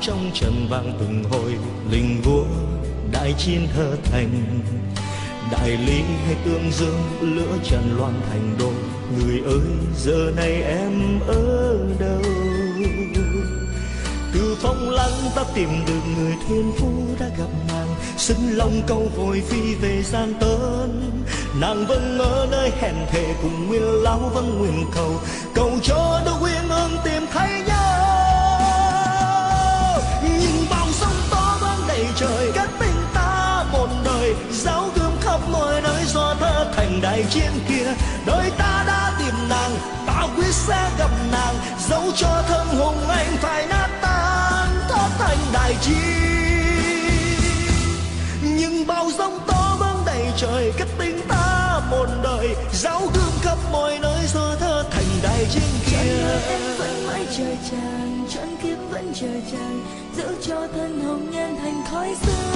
trong trần vang từng hồi, linh vua, đại chiến thơ thành. Đại lý hay tương dương, lửa trần loan thành đô. Người ơi, giờ này em ở đâu? Từ phong lăng ta tìm được người thiên phú đã gặp nàng. Xin lòng câu vội phi về gian tớn nàng vẫn ở nơi hẹn thề cùng nguyên lão vẫn nguyện cầu. Cầu cho đúng trời kết tình ta một đời. Giáo gươm khắp mọi nơi do thơ thành đại chiến kia. Đời ta đã tìm nàng, ta quyết sẽ gặp nàng. Dẫu cho thân hùng anh phải nát tan thoát thành đại chiến. Nhưng bao sóng to vang đầy trời kết tình ta một đời. Giáo gươm khắp mọi nơi do thơ thành đại chiến kia. Chân em vẫn mãi chờ chàng Trọn kiếp vẫn chờ chàng. Giữ cho